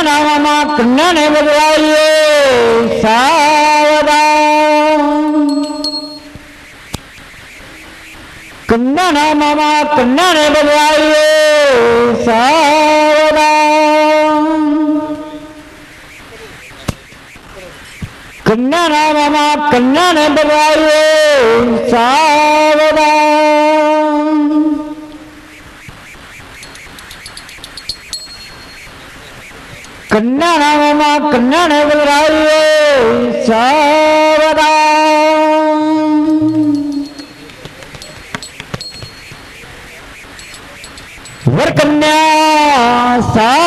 કન્યાના મામા કન્યાને બદલાઈએ સાવધાન કન્યાના મામા કન્યાને બદલાઈએ સાવધાન કન્યાના મામા કન્યાને બદલાઈએ સાવધાન कन्या नामा कन्या கண்ணனாமமா கண்ணனவராயே சாவதா वरकन्या सावधान।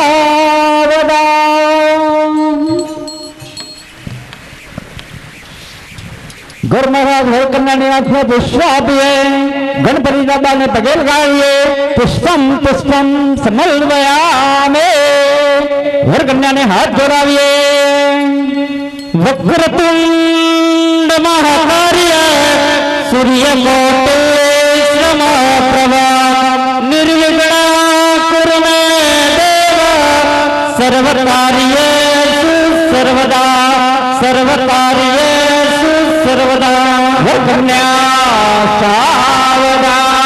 गुरु महाराज वरकन्या ने आँखों पुष्पा दिए गणपति बाबा ने पगेल गाइए पुष्पम पुष्पम समल में વરકન્યાને હાથ જોડાવીએ વક્રતુંડ મહાકાર્ય સૂર્ય મોટે પ્રભા નિર્વિઘ્ન કુરુ મે દેવ સર્વકાર્યેષુ સર્વદા સર્વકાર્યેષુ સર્વદા વરકન્યા સાવધાન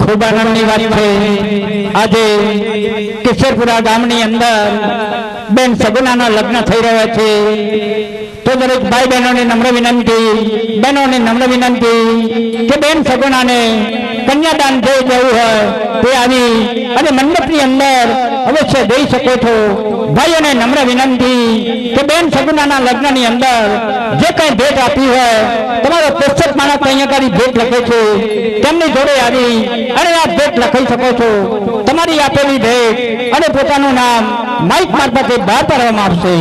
ખૂબ આનંદની વાત છે આજે કિશોરપુરા ગામની અંદર બેન સગુનાના લગ્ન થઈ રહ્યા છે. તો દરેક ભાઈ બહેનોને નમ્ર વિનંતી, બહેનોને નમ્ર વિનંતી કે બેન સગુનાને કન્યાદાન થઈ જવું હોય તે આવી અને મંડપની અંદર અવશ્ય જઈ શકો છો. ભાઈઓને નમ્ર વિનંતી કે બેન સગુનાના લગ્નની અંદર જે કંઈ ભેટ આપી હોય, તમારો પુસ્તક માણસ અહીંયા ભેટ લખે છે. તેમની જોડે આવી અને આ ભેટ લખી શકો છો. તમારી આપેલી ભેટ અને પોતાનું નામ માઇક મારફતે બહાર પાડવામાં આવશે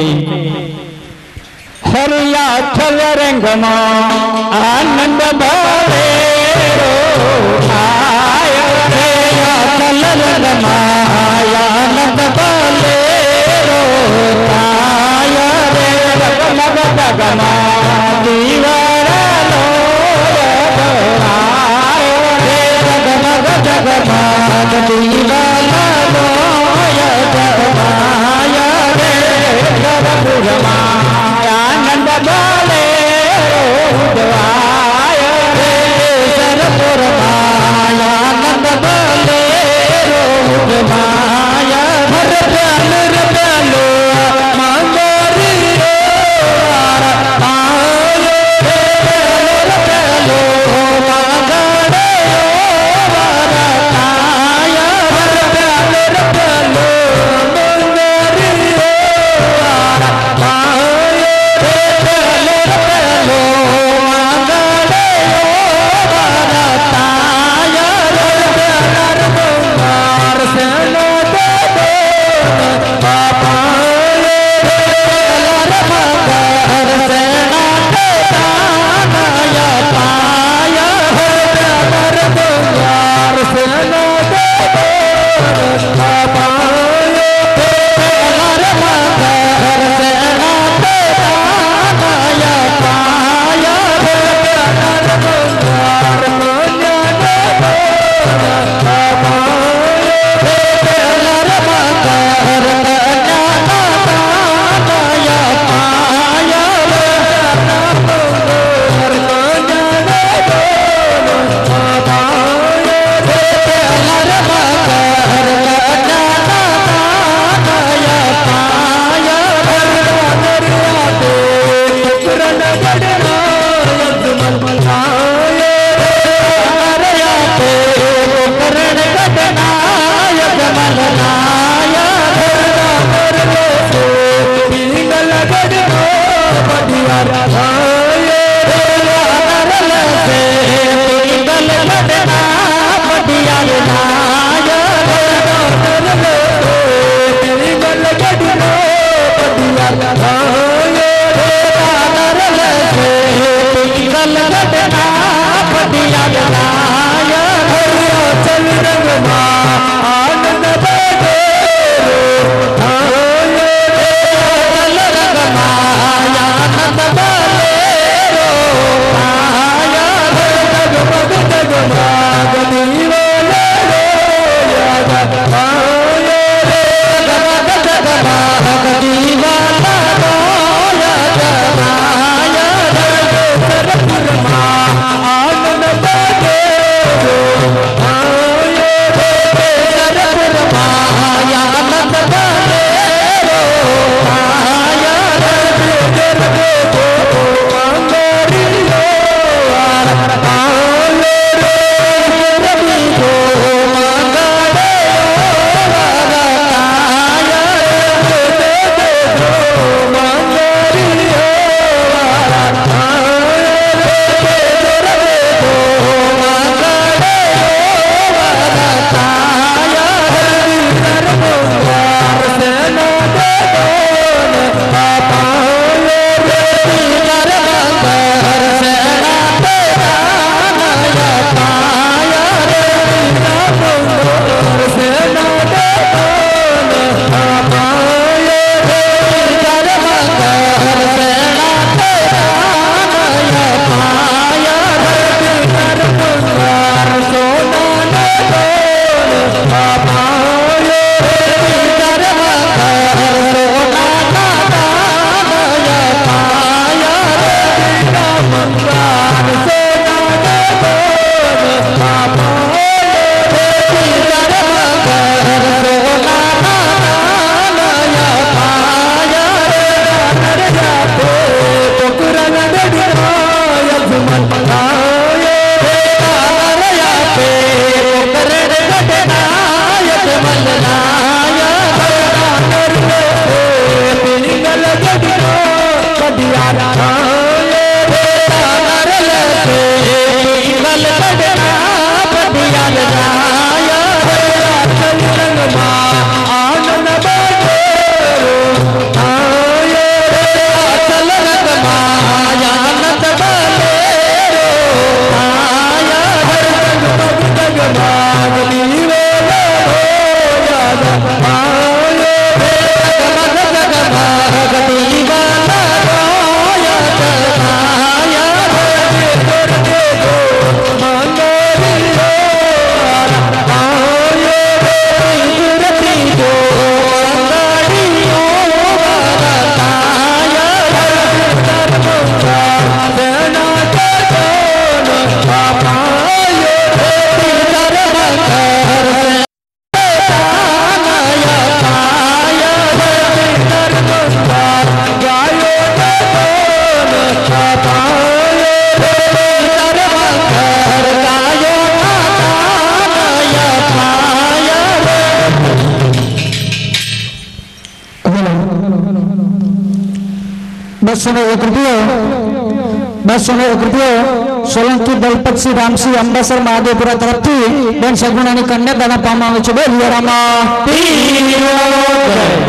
હરિયા છલ રંગમાં આનંદ ભરે બસો ને એક રૂપિયો બસો ને એક રૂપિયો સોલંકી દલપતસિંહ રામસિંહ અંબાસર મહાદેવપુરા તરફથી બેન સગુણાની કન્યાદાન આપવામાં આવે છે બોલ હિયારામાં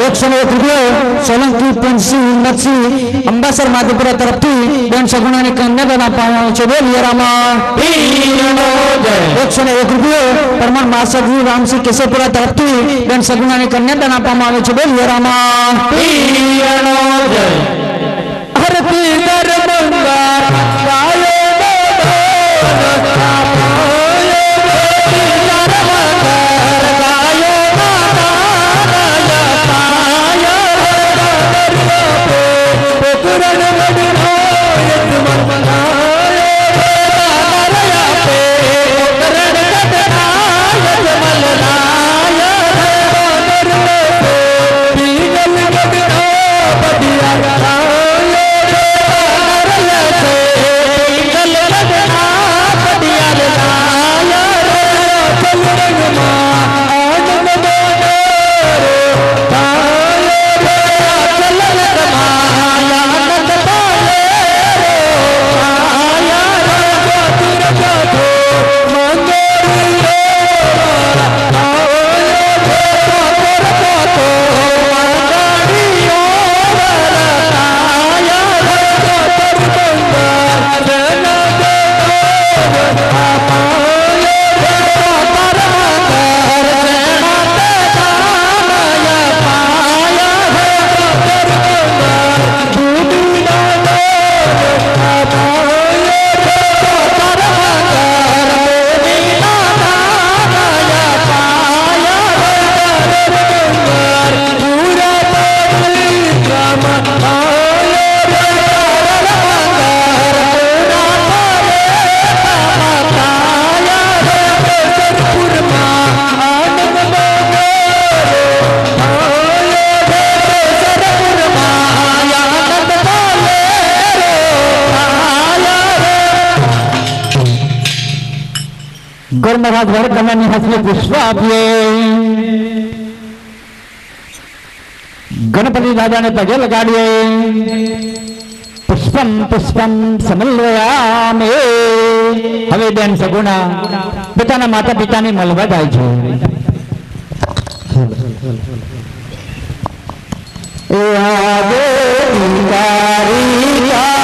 એકસો ને એક રૂપિયો સોલંકી પ્રિન્સિંહ હિંમતસિંહ અંબાસર મહાદેવપુરા તરફથી બેન સગુણાની કન્યાદાન આપવામાં આવે છે બોલ હિયારામાં એકસો ને એક રૂપિયો પરમાર માસજી રામસિંહ કેશવપુરા તરફથી બેન સગુણાની કન્યાદાન આપવામાં આવે છે બોલ હિયારામાં repita, remonta. મહારાજ વરકમની હસને પુષ્પ આપીએ. ગણપતિ દાદાને પગે લગાડીએ. પુષ્પમ પુષ્પમ સમન્વયામે. હવે બેન સગુણા, પોતાના માતા પિતાને મળવા જાય છે. એ આગે તારી કાહે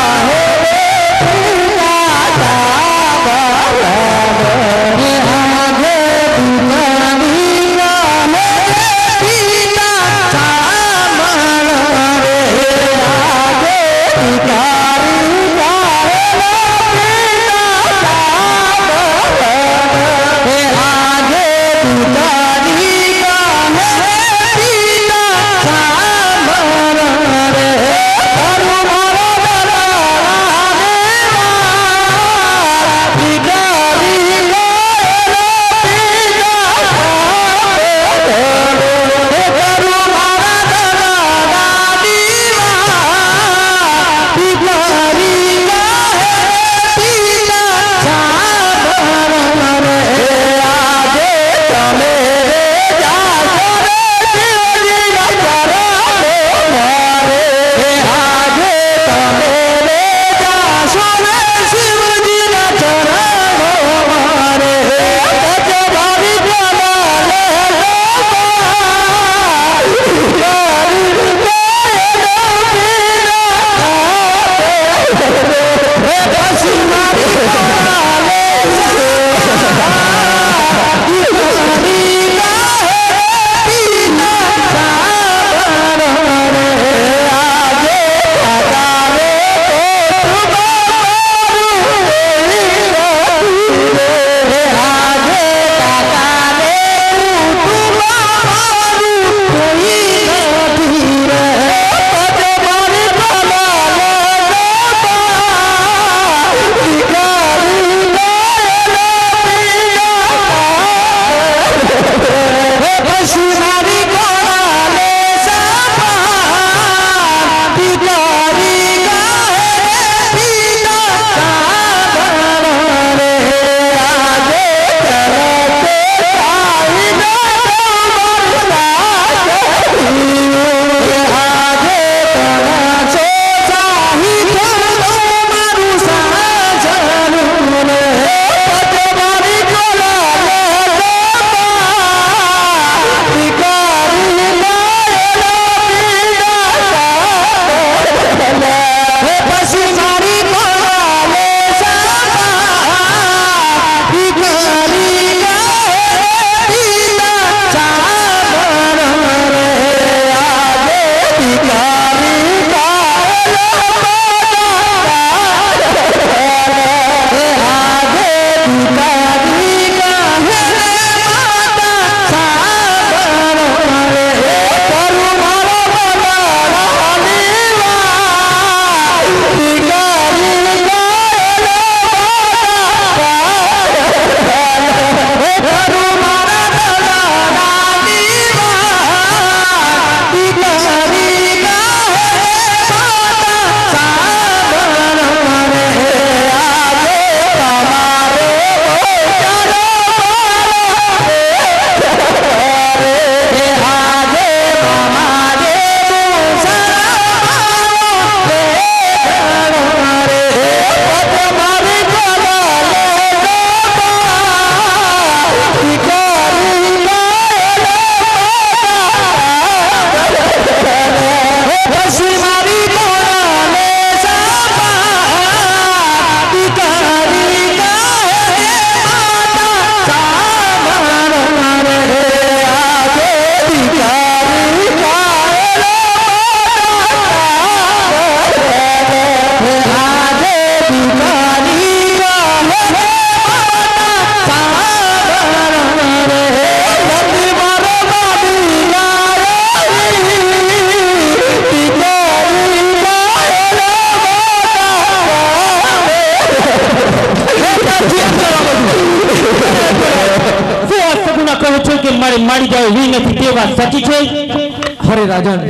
કે મારે મારી જાય એવી નથી તે વાત સાચી છે? અરે રાજન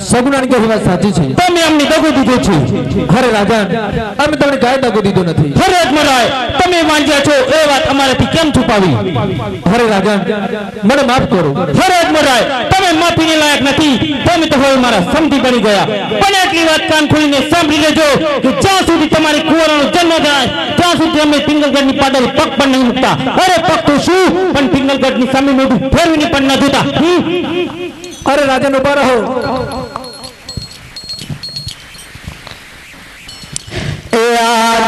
સગુણાની કહેલી વાત સાચી છે તમે અમને દગો દીધો છે અરે રાજન અમે તમને કાંઈ દગો દીધો નથી ફરજ મરાય તમે માંગ્યા છો એ વાત અમારાથી કેમ છુપાવી અરે રાજન મને માફ કરો ફરજ મરાય તમે માફીને લાયક નથી તમે તો હવે મારા સમજી બની ગયા પણ એટલી વાત કાન ખોલીને સાંભળી લેજો કે જ્યાં સુધી તમારી કુંવરનો જન્મ થાય ત્યાં સુધી અમે પિંગલગઢની પાડલ પગ પણ નહીં મૂકતા અરે પગ તો શું પણ પિંગલગઢની સામે મોઢું ફેરવીને પણ ન જોતા अरे राजन ऊपर रहो। ए यार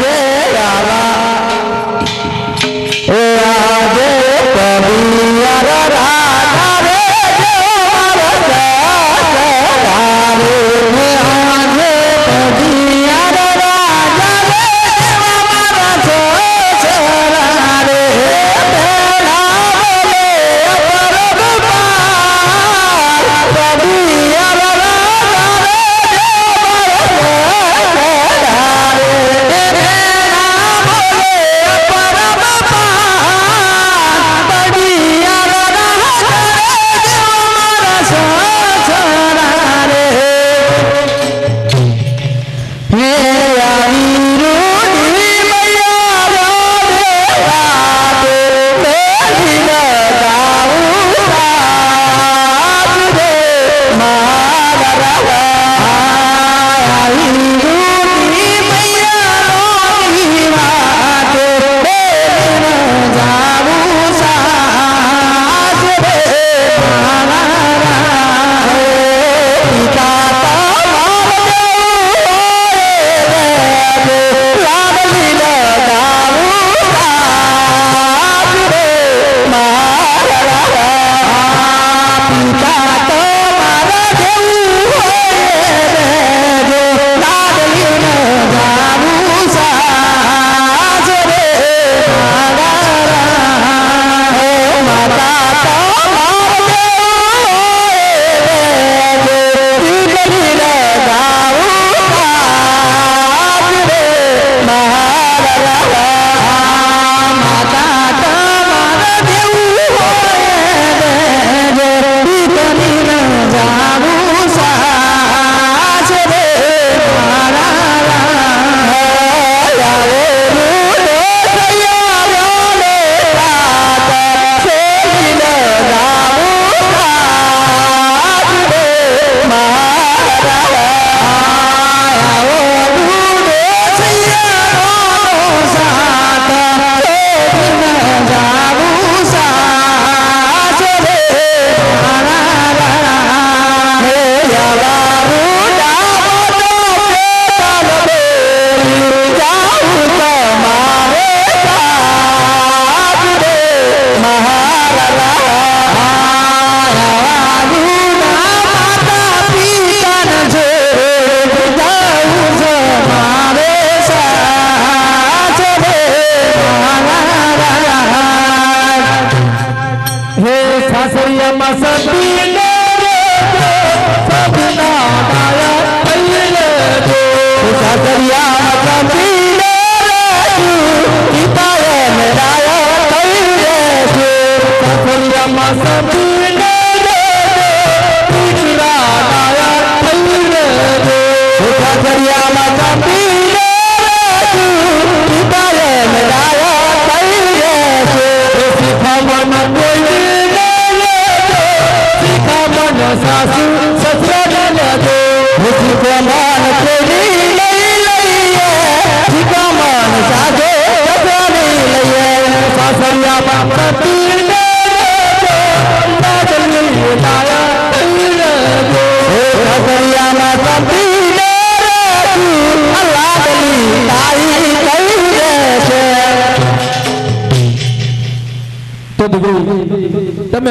nasu safra da nado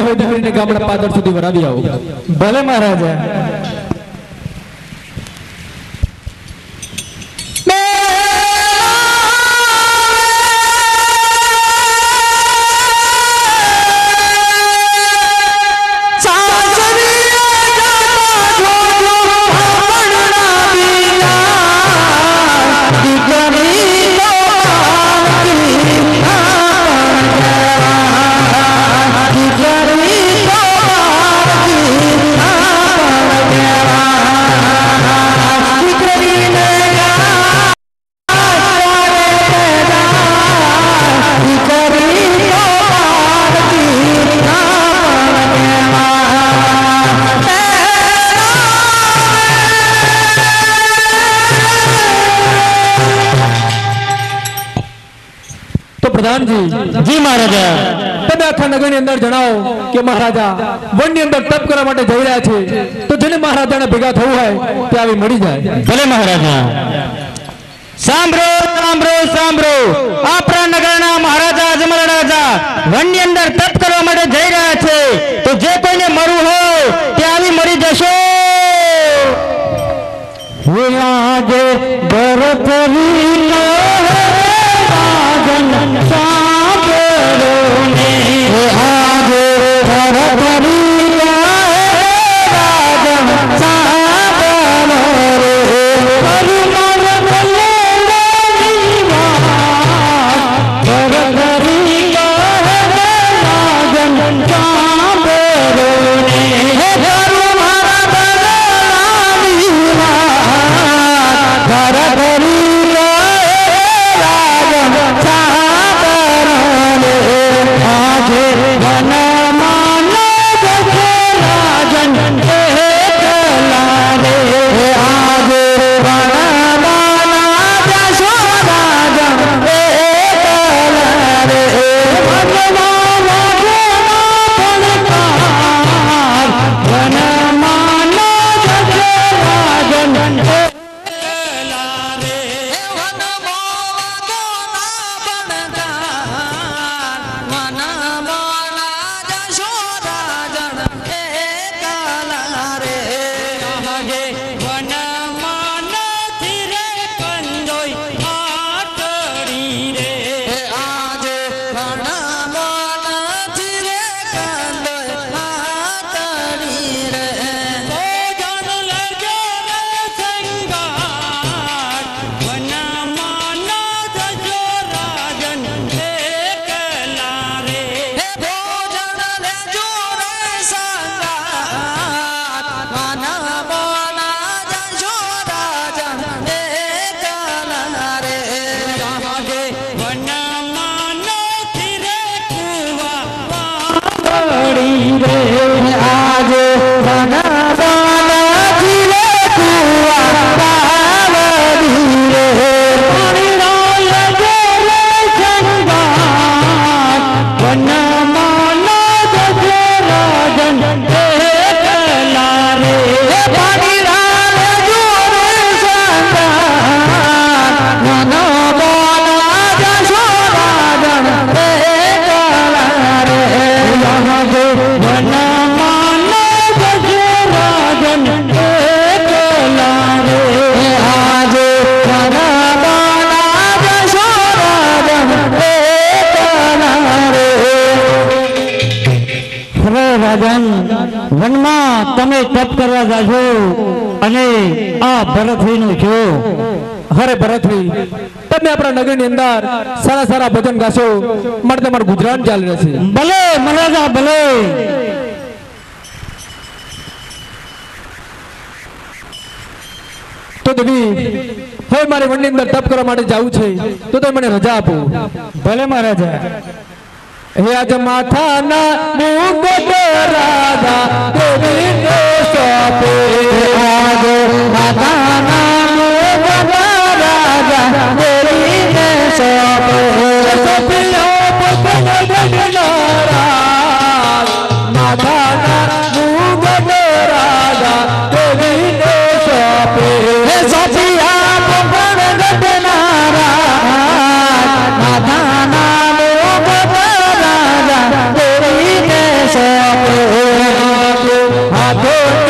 દીકરી તમે હવે દીકરીને ગામડા પાદર સુધી વરાવી આવો ભલે મહારાજા નગરની અંદર જણાવો કે મહારાજા વનની અંદર તપ કરવા માટે જઈ રહ્યા છે તો જેને મહારાજાને ભેગા થવું હોય તે આવી મળી જાય. ભલે મહારાજા. સાંભળો સાંભળો સાંભળો. આપણા નગરના મહારાજા અજમલ રાજા વનની અંદર તપ કરવા માટે જઈ રહ્યા છે. તો જે કોઈને મરવું હોય તે આવી મળી જશો. આજે ભરતરી તમે કરવા જાજો અને આ ભરતભાઈનું જો. હરે ભરતભાઈ તમે આપણા નગરની અંદર સારા સારા ભજન ગાશો. માટે તમારું ગુજરાન ચાલી રહેશે ભલે મહારાજા ભલે. તો દેવી હવે મારે વનની અંદર તપ કરવા માટે જવું છે. તો તમે મને રજા આપો. ભલે મહારાજા. यज माथाना मुकुट राधा देवी को आज माथाना मुकुट राधा देवी ने सौंपे। सौंपे go.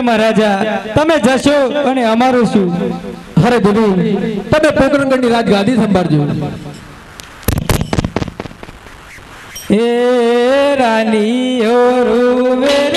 અરે મહારાજા, તમે જશો અને અમારું શું? અરે દેવી, તમે પોકરણગઢની રાજગાદી સંભાળજો. એ રાની ઓ રૂવે